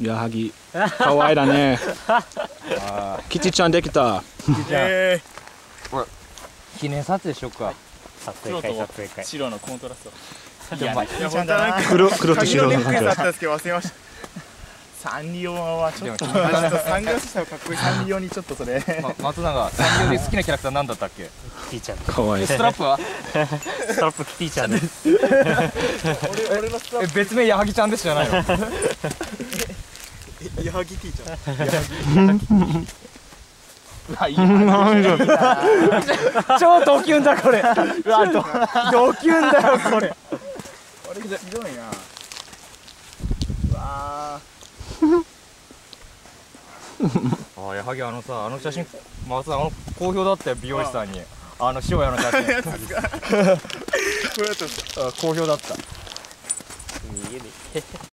矢作かわいだね。キティちゃんできた。え記念撮影しよっか。撮影会撮影会。白のコントラスト。いやまあいや本当はなんか黒黒と白の感じだったんですけど忘れました。サンリオはちょっとサングラスしたらかっこいい。サンリオにちょっとそれ。ま松永サンリオで好きなキャラクターなんだったっけ？キティちゃん。かわいいストラップは？ストラップキティちゃんです。俺俺のスタえ別名矢作ちゃんですじゃないの？矢作ティーちゃん超ドキュンだこれうわドドキュンだよこれ。あれひどいな。うわあ矢作あのさあの写真松永あの好評だったよ美容師さんに。あの塩屋の写真。好評だった